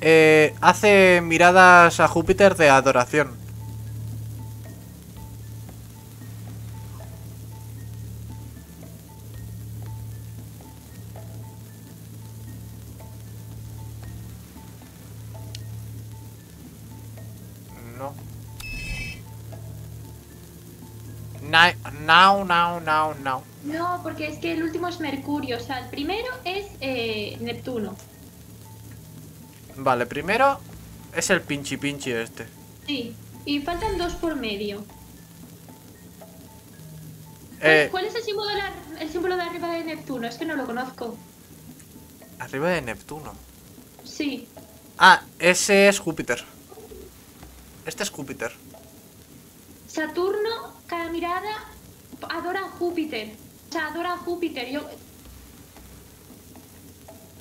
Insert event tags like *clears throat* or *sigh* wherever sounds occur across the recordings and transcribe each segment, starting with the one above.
eh, hace miradas a Júpiter de adoración. No. Now, now, now, now. No, porque es que el último es Mercurio. O sea, el primero es eh, Neptuno. Vale, primero es el pinchi pinchi este. Sí. Y faltan dos por medio. Eh, ¿Cuál es el símbolo, de la- el símbolo de arriba de Neptuno? Es que no lo conozco. arriba de Neptuno. Sí. Ah, ese es Júpiter. Este es Júpiter. Saturno, cada mirada adora a Júpiter. O sea, adora a Júpiter. Yo.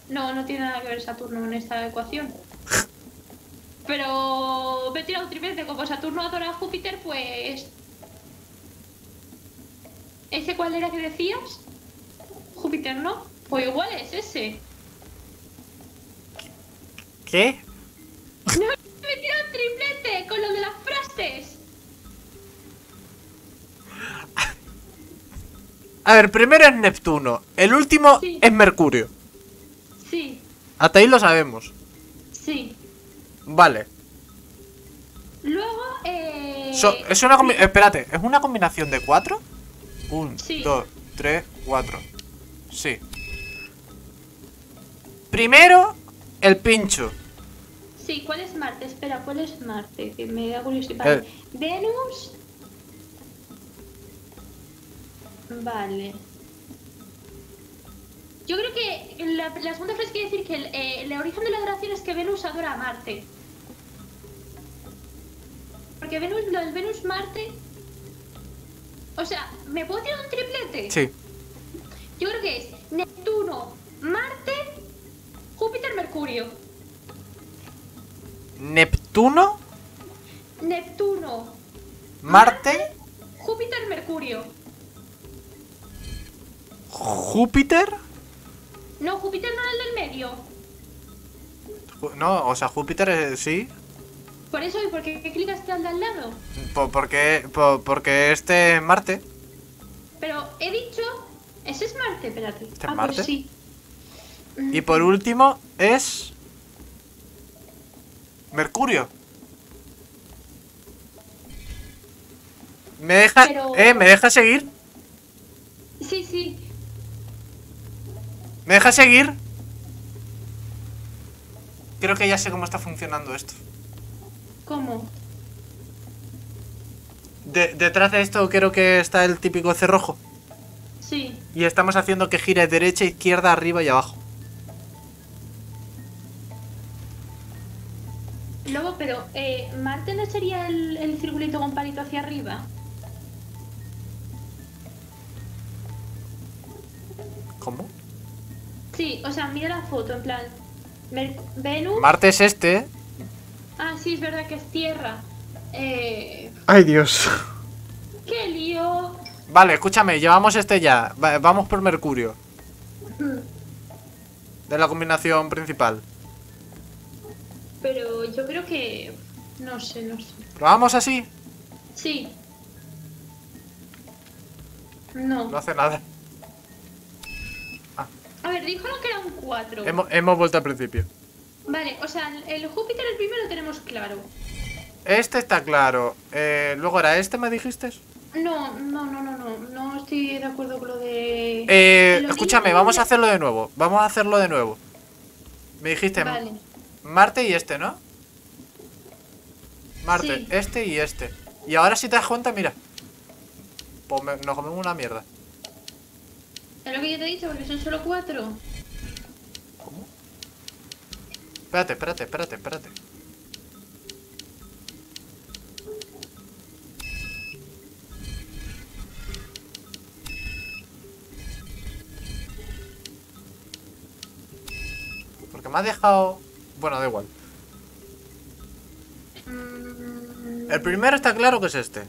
No, no tiene nada que ver Saturno en esta ecuación. Pero me he tirado un triplete. Como Saturno adora a Júpiter, pues. ¿Ese cuál era que decías? Júpiter, ¿no? Pues igual es ese. ¿Qué? ¡No! ¡Me he tirado un triplete con lo de las frases! A ver, primero es Neptuno. El último Sí. es Mercurio. Sí, Hasta ahí lo sabemos. sí. Vale. Luego, eh. So- es una Espérate, ¿es una combinación de cuatro? Un, Sí. dos, tres, cuatro. Sí. Primero, el pincho. Sí, ¿cuál es Marte? Espera, ¿cuál es Marte? Que me da curiosidad. Vale. Eh. Venus. Vale. Yo creo que la, la segunda frase quiere decir que el, eh, el origen de la adoración es que Venus adora a Marte. Porque Venus, lo del Venus-Marte... O sea, ¿me puedo tirar un triplete? Sí. Yo creo que es Neptuno, Marte, Júpiter, Mercurio. Neptuno, Neptuno, Marte, Júpiter, Mercurio. Júpiter. No, Júpiter no era el del medio. No, o sea, Júpiter es- sí. Por eso, ¿y por qué clicaste al de al lado? Po- porque, po- porque este es Marte. Pero he dicho. Ese es Marte, espérate. ¿Este es ah, Marte? pues sí. Y por último es. Mercurio. ¿Me deja, Pero- eh, ¿me deja seguir? Sí, sí. ¿Me deja seguir? Creo que ya sé cómo está funcionando esto. ¿Cómo? De- detrás de esto creo que está el típico cerrojo. Sí. Y estamos haciendo que gire derecha, izquierda, arriba y abajo. Luego, pero, eh, ¿Marte no sería el, el circulito con palito hacia arriba? ¿Cómo? Sí, o sea, mira la foto, en plan. Mer- Venus. Marte es este. ah, sí, es verdad que es Tierra. Eh. Ay, Dios. ¡Qué lío! Vale, escúchame, llevamos este ya. Va- vamos por Mercurio. De la combinación principal. Pero yo creo que. No sé, no sé. ¿Probamos así? Sí. No. No hace nada. Ver, dijeron que era un 4. Hemos, hemos vuelto al principio. Vale, o sea, el- Júpiter el primero lo tenemos claro. Este está claro. Eh, Luego era este, ¿me dijiste? No, no, no, no, no. No estoy de acuerdo con lo de. Eh, Lo escúchame, mismo vamos a hacerlo de nuevo. Vamos a hacerlo de nuevo. Me dijiste Vale. Marte y este, ¿no? Marte, Sí. este y este. Y ahora si te das cuenta, mira. Pues me- nos comemos una mierda. Es lo que yo te he dicho, porque son solo cuatro. ¿Cómo? Espérate, espérate, espérate, espérate. Porque me ha dejado... Bueno, da igual. Mm, El primero está claro que es este.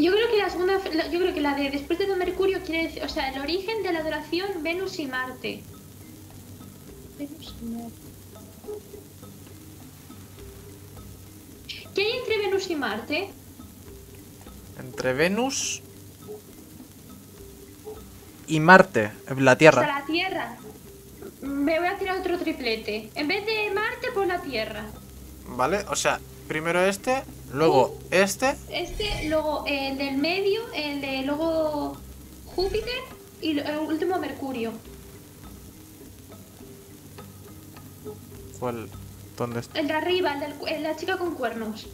Yo creo que la segunda, yo creo que la de después de Mercurio quiere decir, o sea, el origen de la adoración Venus y Marte. Venus y Marte. ¿Qué hay entre Venus y Marte? Entre Venus y Marte, la Tierra. O sea, la Tierra. Me voy a tirar otro triplete. En vez de Marte, por la Tierra. Vale, o sea, primero este, luego este. Este, luego el del medio, el de luego Júpiter y el último Mercurio. ¿Cuál? ¿Dónde está? El de arriba, el de la chica con cuernos.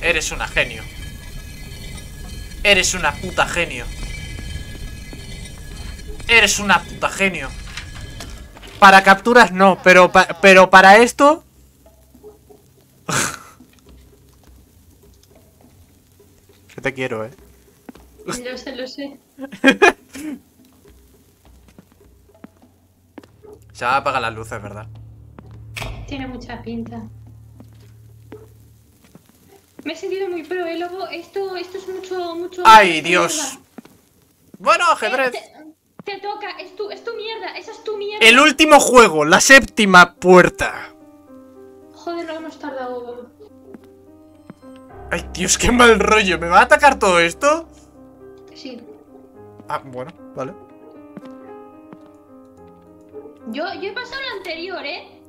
Eres una genio. Eres una puta genio. Eres una puta genio. Para capturas no, pero, pa- pero para esto... *laughs* que te quiero, eh. Lo sé, lo sé. *laughs* Se va a apagar las luces, ¿verdad? Tiene mucha pinta. Me he sentido muy pro, ¿eh, Lobo? Esto, esto es mucho, mucho... ¡Ay, Dios! Bueno, ajedrez. te, te toca, es tu, es tu mierda, esa es tu mierda. El último juego, la séptima puerta. Joder, no hemos tardado. Ay, Dios, qué mal rollo. ¿Me va a atacar todo esto? Sí. Ah, bueno, vale. Yo, yo he pasado lo anterior, ¿eh?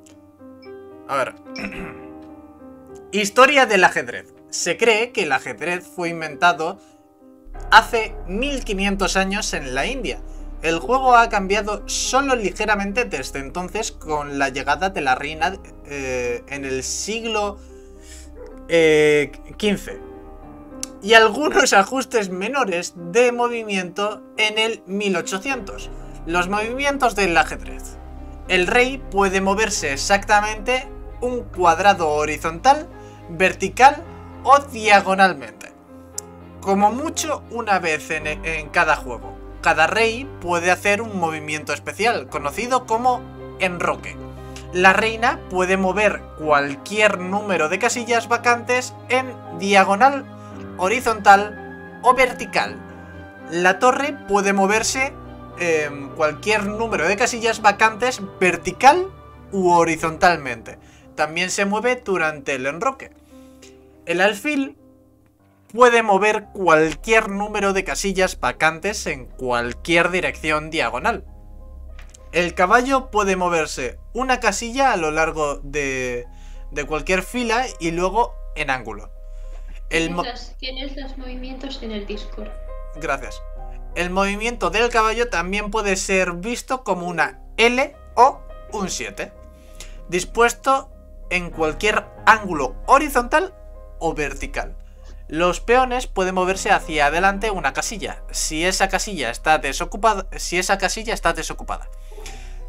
A ver. *clears throat* Historia del ajedrez. Se cree que el ajedrez fue inventado hace 1500 años en la India. El juego ha cambiado solo ligeramente desde entonces con la llegada de la reina eh, en el siglo eh, XV. Y algunos ajustes menores de movimiento en el 1800. Los movimientos del ajedrez. El rey puede moverse exactamente un cuadrado horizontal, vertical o diagonalmente. Como mucho una vez en cada juego. Cada rey puede hacer un movimiento especial, conocido como enroque. La reina puede mover cualquier número de casillas vacantes en diagonal, horizontal o vertical. La torre puede moverse em, cualquier número de casillas vacantes vertical u horizontalmente. También se mueve durante el enroque. El alfil puede mover cualquier número de casillas vacantes en cualquier dirección diagonal. El caballo puede moverse una casilla a lo largo de, de cualquier fila y luego en ángulo. El Tienes, tienes los movimientos en el Discord. Gracias. El movimiento del caballo también puede ser visto como una L o un 7. Dispuesto en cualquier ángulo horizontal o vertical. Los peones pueden moverse hacia adelante una casilla, si esa casilla está desocupada,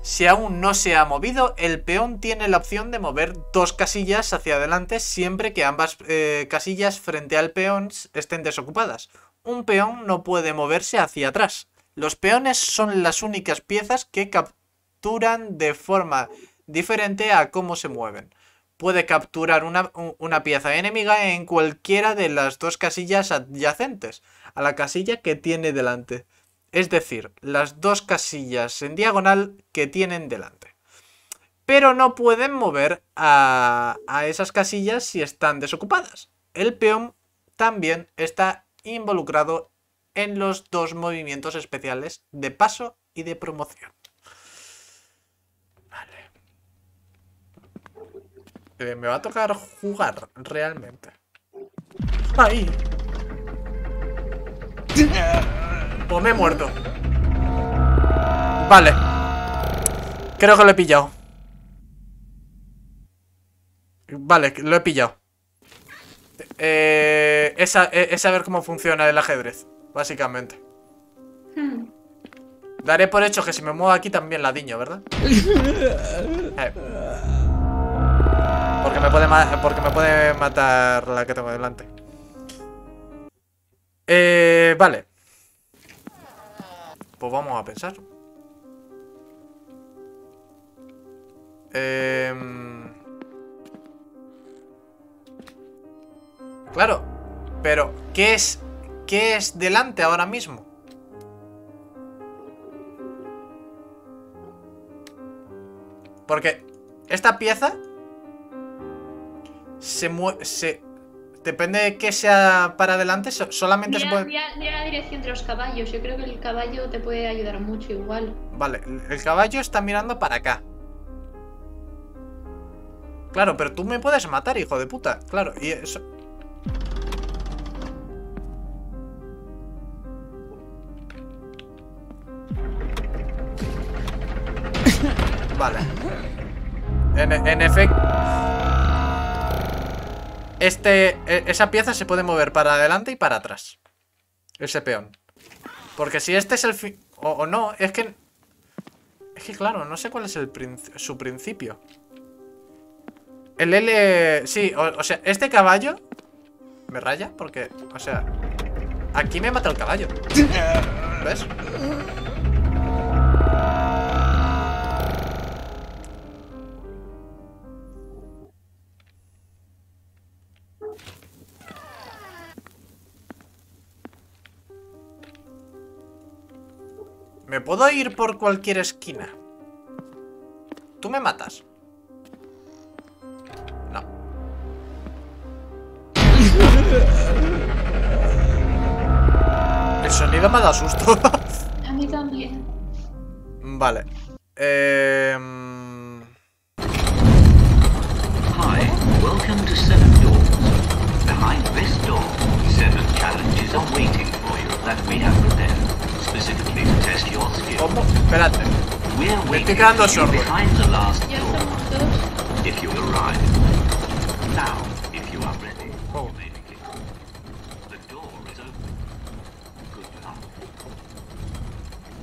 si aún no se ha movido, el peón tiene la opción de mover dos casillas hacia adelante siempre que ambas eh, casillas frente al peón estén desocupadas. Un peón no puede moverse hacia atrás. Los peones son las únicas piezas que capturan de forma diferente a cómo se mueven. Puede capturar una, un- una pieza enemiga en cualquiera de las dos casillas adyacentes a la casilla que tiene delante. Es decir, las dos casillas en diagonal que tienen delante. Pero no pueden mover a, a esas casillas si están desocupadas. El peón también está involucrado en los dos movimientos especiales de paso y de promoción. Me va a tocar jugar realmente. ¡Ay! Pues me he muerto. Vale. Creo que lo he pillado. Vale, lo he pillado. Eh, es, eh, es saber cómo funciona el ajedrez, básicamente. Hmm. Daré por hecho que si me muevo aquí también la diño, ¿verdad? *laughs* Eh. Porque me puede, porque me puede matar la que tengo delante. Eh, vale. Pues vamos a pensar. Eh... Claro, pero ¿qué es, ¿qué es delante ahora mismo? Porque esta pieza se mueve. Se, depende de que sea para adelante, so- solamente se puede. mira- mira la dirección de los caballos. Yo creo que el caballo te puede ayudar mucho igual. Vale, el caballo está mirando para acá. Claro, pero tú me puedes matar, hijo de puta. Claro, y eso. Vale. En, en efecto. Este. e- Esa pieza se puede mover para adelante y para atrás. Ese peón. Porque si este es el fin. O, no, es que. Es que claro, no sé cuál es el su principio. El L... Sí, o, o sea, este caballo... Me raya porque... O sea... Aquí me mata el caballo. ¿Ves? Me puedo ir por cualquier esquina. ¿Tú me matas? No. El sonido me dado susto. *laughs* A mí también. vale. Em, Hi, welcome to Seven door is open. Good luck.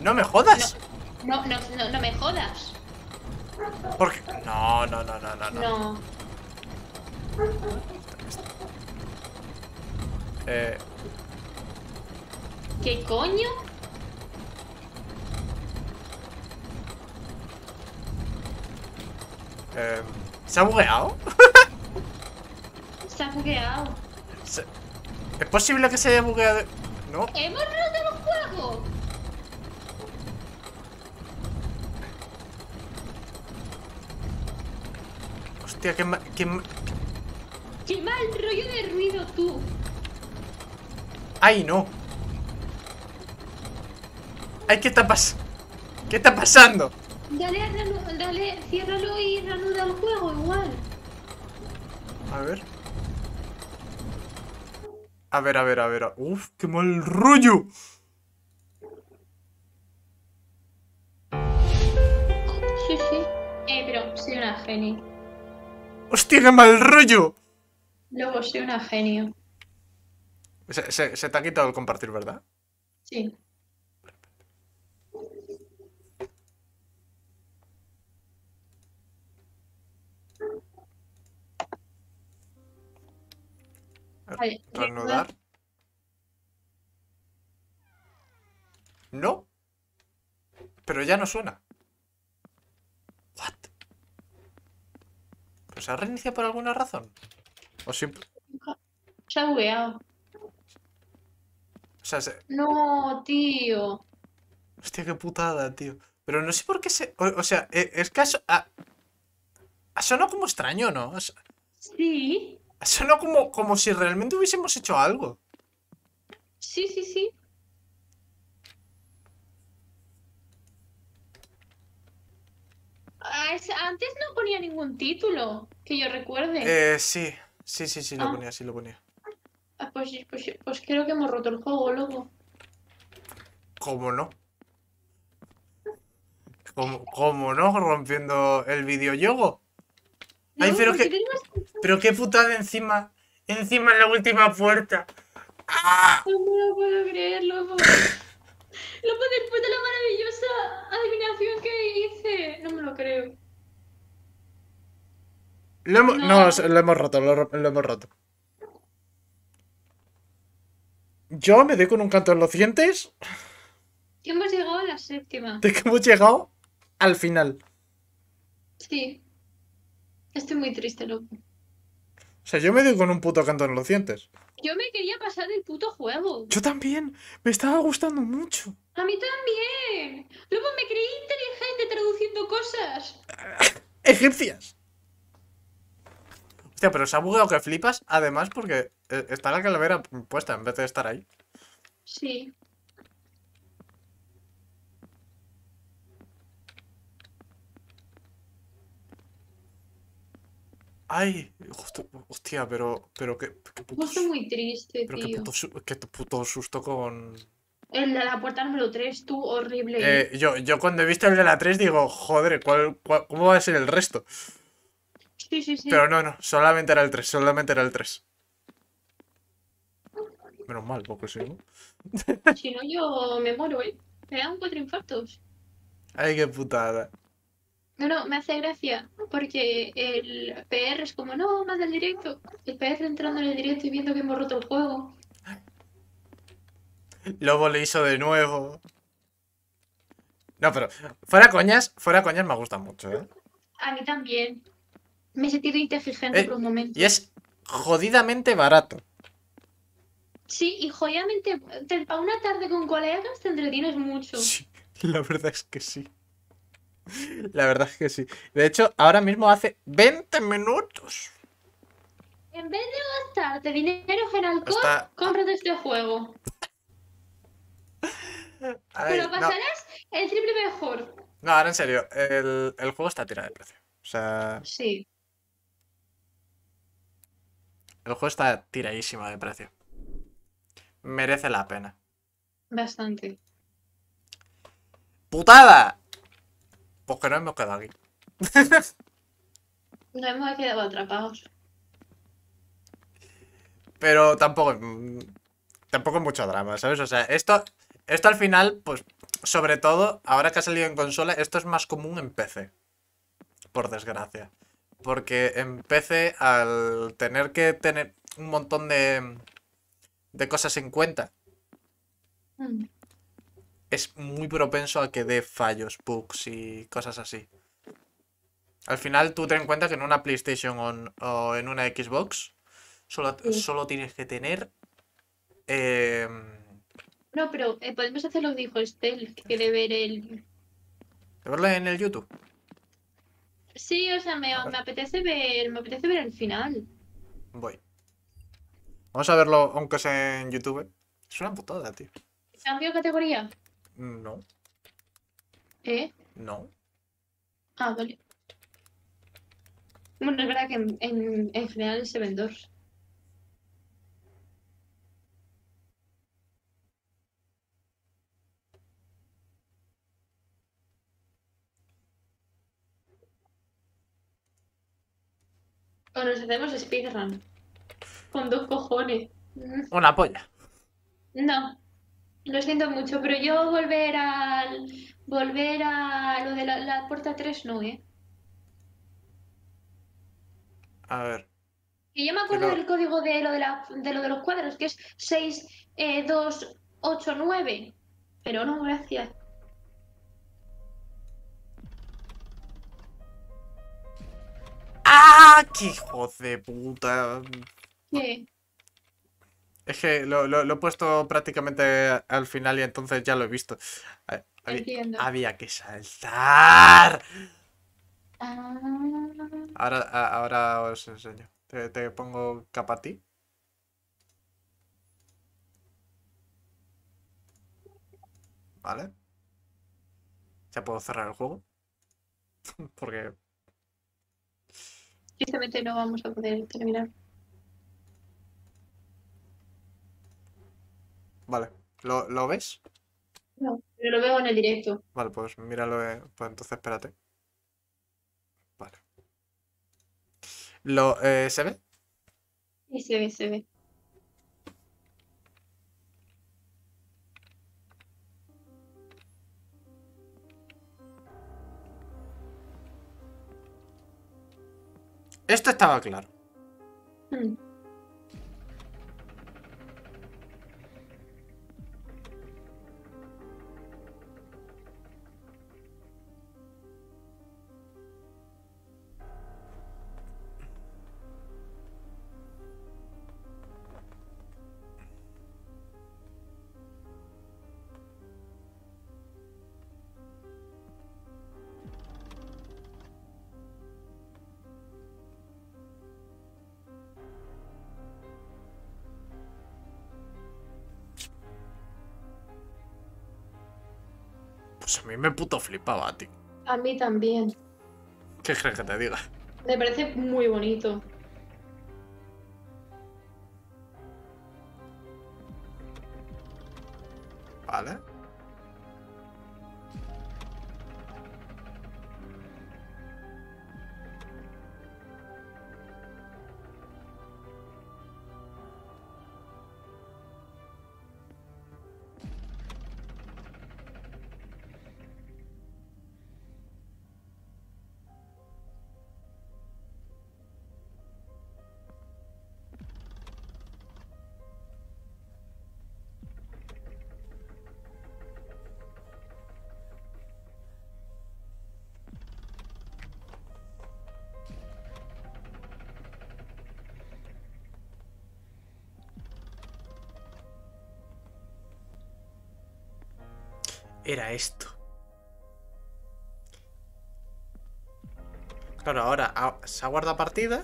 No me jodas. No, no, no, no me jodas. Porque... No, no, no, no, no. no. No. Eh, ¿Qué coño? Eh, ¿Se ha bugueado? Se ha bugueado. ¿Es posible que se haya bugueado? No. ¡Hemos roto el juego! Hostia, qué, ma- qué ma- ¡Qué mal rollo de ruido tú! ¡Ay, no! ¡Ay, qué está pasando! ¿Qué está pasando? Dale, dale, ciérralo y reanuda el juego igual. A ver. A ver, a ver, a ver. Uf, qué mal rollo. Sí, sí. Eh, pero soy una genio. Hostia, qué mal rollo. Luego soy una genio. Se, se- se te ha quitado el compartir, ¿verdad? Sí. Reanudar. No. Pero ya no suena. What? ¿Pero se ha reiniciado por alguna razón? O simple... Se ha bugueado. O sea, se- No, tío. Hostia, qué putada, tío. Pero no sé por qué se... O, o sea, e- es que ha, ha- sonado como extraño, ¿no? So- Sí. Sonado como, como si realmente hubiésemos hecho algo. Sí, sí, sí. Ah, es- Antes no ponía ningún título que yo recuerde. Eh, sí. Sí, sí, sí, lo Ah. ponía, sí lo ponía. Ah, pues, pues, pues creo que hemos roto el juego, loco. ¿Cómo no? ¿Cómo, cómo no? Rompiendo el videojuego. Ay, No, pero porque que- tenemos- Pero qué putada encima. Encima en la última puerta. ¡Ah! No me lo puedo creer, loco. Loco, después de la maravillosa adivinación que hice. No me lo creo. Lo hemos, No. lo hemos roto, lo, ro- lo hemos roto. Yo me doy con un canto en los dientes Que hemos llegado a la séptima. de que hemos llegado al final. Sí. Estoy muy triste, loco. O sea, yo me doy con un puto canto en los dientes. Yo me quería pasar el puto juego. Yo también. Me estaba gustando mucho. A mí también. Luego me creí inteligente traduciendo cosas. egipcias. Hostia, pero se ha bugueado que flipas, además porque eh, está la calavera puesta en vez de estar ahí. Sí. Ay, hostia, pero, pero qué, qué puto, muy triste, pero qué tío. puto, su- qué puto susto con... El de la puerta número 3, tú, horrible. Eh, yo, yo cuando he visto el de la 3 digo, joder, ¿cuál, cuál- cómo va a ser el resto? sí, sí, sí. Pero no, no, solamente era el 3, solamente era el 3. Menos mal, porque no... Si no, yo me muero, ¿eh? Me dan cuatro infartos. Ay, qué putada. No, no, me hace gracia. Porque el PR es como, no, más del directo. El PR entrando en el directo y viendo que hemos roto el juego. Lobo le hizo de nuevo. No, pero fuera coñas, fuera coñas me gusta mucho, ¿eh? A mí también. Me he sentido inteligente Eh, por un momento. Y es jodidamente barato. Sí, y jodidamente, para una tarde con colegas te entretienes mucho. Sí, la verdad es que sí. La verdad es que sí. De hecho, ahora mismo hace 20 minutos. En vez de gastarte dinero en alcohol, Está- cómprate este juego. Ay, Pero no, pasarás el triple mejor. no, ahora en serio, el, el juego está tirado de precio. O sea, Sí. el juego está tiradísimo de precio. Merece la pena. Bastante. ¡Putada! Pues que no hemos quedado aquí. *laughs* Nos hemos quedado atrapados. Pero tampoco. mm, Tampoco es mucho drama, ¿sabes? O sea, esto, esto al final, pues, sobre todo, ahora que ha salido en consola, esto es más común en PC. Por desgracia. Porque en PC, al tener que tener un montón de, de cosas en cuenta, Mm. Es muy propenso a que dé fallos, bugs y cosas así. Al final, tú ten en cuenta que en una PlayStation o en, o en una Xbox, solo, Sí. solo tienes que tener. em, No, pero eh, podemos hacer lo que dijo Estel, que quiere ver el... ¿de verlo en el YouTube? Sí, o sea, me, me apetece ver, me apetece ver el final. Voy. Vamos a verlo, aunque sea en YouTube. Es una putada, tío. ¿Cambio categoría? No, ¿Eh? no. Ah, vale. Bueno, es verdad que en, en, en general es Seven Doors. O nos hacemos speedrun. Con dos cojones. Una polla. No. Lo siento mucho, pero yo volver al. Volver a lo de la, la puerta 3 no, ¿eh? A ver. Que yo me acuerdo Pero- del código de lo de, la, de lo de los cuadros, que es 6, eh, 2, 8, 9. Pero no, gracias. ¡Ah! ¡Qué hijo de puta! ¿Qué? Es que lo, lo- lo he puesto prácticamente al final y entonces ya lo he visto. Había, Entiendo. había que saltar. Ah, Ahora, a- ahora os enseño. Te, te pongo capa a ti. Vale. Ya puedo cerrar el juego. *laughs* Porque tristemente no vamos a poder terminar. Vale, ¿lo, lo ves? No, pero lo veo en el directo. Vale, pues míralo. eh, Pues entonces espérate. Vale. ¿Lo, eh, ¿Se ve? Y se ve, se ve. Esto estaba claro. Mí me puto flipaba, tío. A mí también. ¿Qué crees que te diga? Me parece muy bonito. Vale. Era esto. Claro, ahora ah, se ha guardado partida.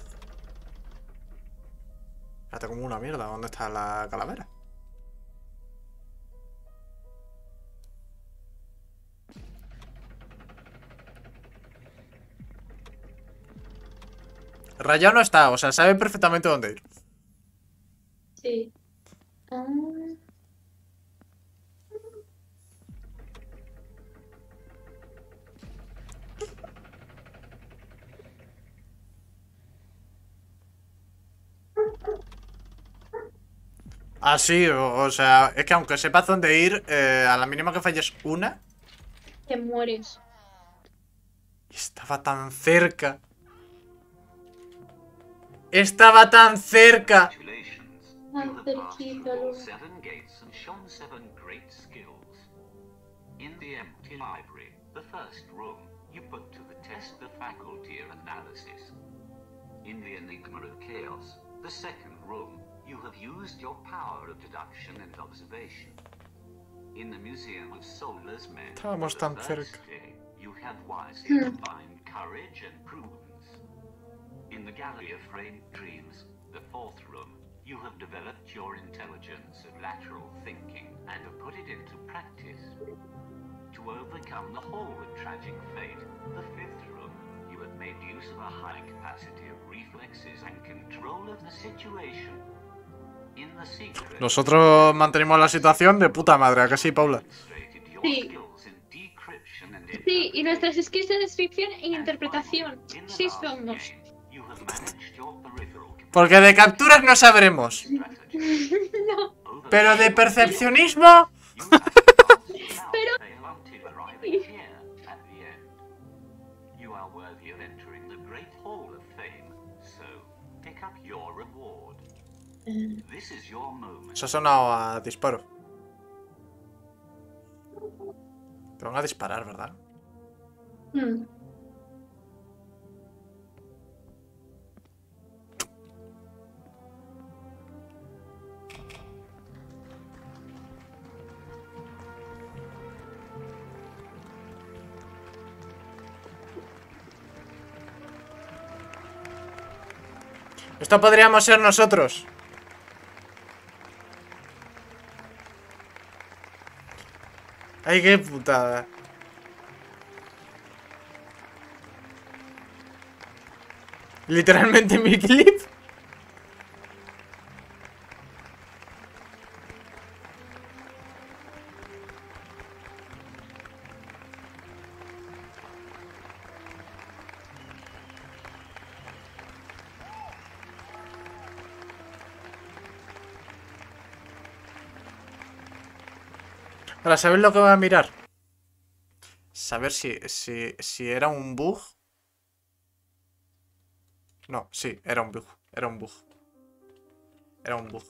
Espérate como una mierda. ¿Dónde está la calavera? Rayado no está, o sea, sabe perfectamente dónde ir. Ah, sí, o, o sea, es que aunque sepas dónde ir, eh, a la mínima que falles una, te mueres. estaba tan cerca. Estaba tan cerca. Congratulations. Tan cerquita. In the empty library, the first room, you put to the test the faculty of analysis. In the enigma of chaos, the second room, you have used your power of deduction and observation. In the Museum of Soulless Men, Estábamos the tan first you have wisely Hmm. combined courage and prudence. In the Gallery of Framed Dreams, the fourth room, you have developed your intelligence and lateral thinking and have put it into practice. To overcome the whole of tragic fate, the fifth room, you have made use of a high capacity of reflexes and control of the situation. Nosotros mantenemos la situación de puta madre, ¿a que sí, Paula? Sí. Sí, y nuestras skills de descripción e interpretación. Sí somos. Porque de capturas no sabremos. *laughs* no, Pero de percepcionismo... *laughs* Pero- *laughs* Eso ha sonado a disparo. Te van a disparar, ¿verdad? Mm. Esto podríamos ser nosotros. Ay, qué putada. Literalmente mi clip. Ahora, ¿sabes lo que voy a mirar? Saber si, si, si era un bug. No, sí, era un bug. Era un bug. Era un bug.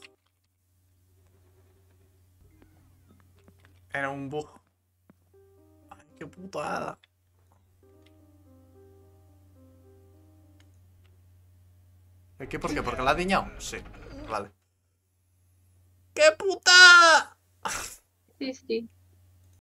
Era un bug. Ay, qué putada. ¿Por qué? ¿Por qué? ¿Porque la ha diñado? Sí, vale. ¡Qué putada! Sí, sí.